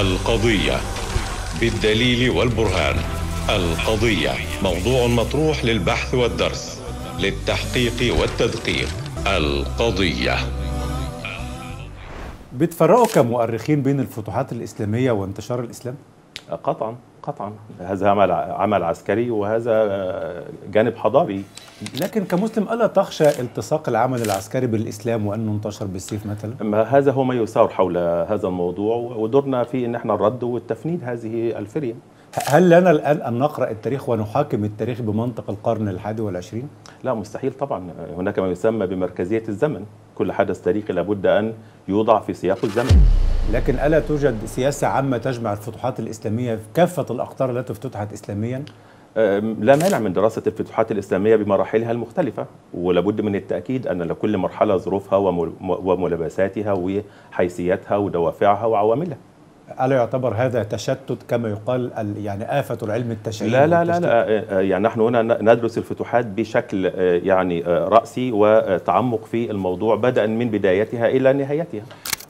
القضية. بالدليل والبرهان القضية موضوع مطروح للبحث والدرس للتحقيق والتدقيق. القضية. بتفرقوا كمؤرخين بين الفتوحات الإسلامية وانتشار الإسلام؟ قطعا قطعا. هذا عمل عمل عسكري وهذا جانب حضاري. لكن كمسلم ألا تخشى التصاق العمل العسكري بالإسلام وأنه انتشر بالسيف مثلا؟ ما هذا هو ما يثار حول هذا الموضوع ودورنا في إن إحنا الرد والتفنيد هذه الفرية هل لنا الآن أن نقرأ التاريخ ونحاكم التاريخ بمنطق القرن الحادي والعشرين؟ لا مستحيل طبعا هناك ما يسمى بمركزية الزمن كل حدث تاريخي لابد أن يوضع في سياق الزمن لكن ألا توجد سياسة عامة تجمع الفتوحات الإسلامية في كافة الأقطار التي افتتحت إسلاميا؟ لا مانع من دراسة الفتوحات الإسلامية بمراحلها المختلفة ولابد من التأكيد أن لكل مرحلة ظروفها ومل- وملابساتها وحيثياتها ودوافعها وعواملها ألا يعتبر هذا تشتت كما يقال ال- يعني آفة العلم التشريعي لا لا لا؟ لا آه، يعني نحن هنا ندرس الفتوحات بشكل آه، يعني رأسي وتعمق في الموضوع بدءا من بدايتها إلى نهايتها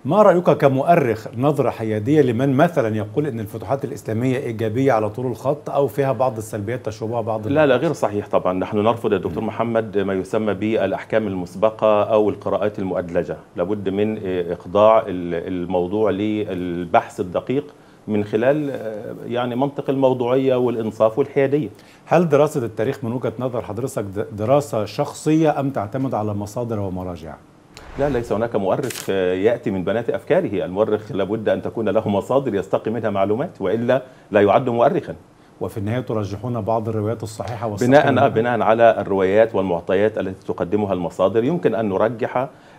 ما رأيك كمؤرخ نظرة حيادية لمن مثلا يقول أن الفتوحات الإسلامية إيجابية على طول الخط أو فيها بعض السلبيات تشوبها بعض لا لا غير صحيح طبعا. نحن نرفض يا دكتور محمد ما يسمى بالأحكام المسبقة أو القراءات المؤدلجة. لابد من إخضاع ال- الموضوع للبحث الدقيق من خلال يعني منطق الموضوعية والإنصاف والحيادية. هل دراسة التاريخ من وجهة نظر حضرتك د- دراسة شخصية أم تعتمد على مصادر ومراجع؟ لا ليس هناك مؤرخ آه، يأتي من بنات أفكاره المؤرخ لابد أن تكون له مصادر يستقي منها معلومات وإلا لا يعد مؤرخا وفي النهاية ترجحون بعض الروايات الصحيحة والصحيحة بناء منها؟ بناء على الروايات والمعطيات التي تقدمها المصادر يمكن أن نرجح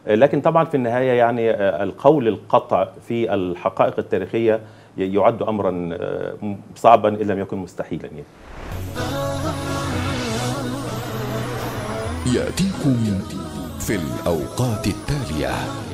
آه، لكن طبعا في النهاية يعني آه، القول القطع في الحقائق التاريخية يعد امرا آه، صعبا إن لم يكن مستحيلا يعني. يأتيكم في الأوقات التالية.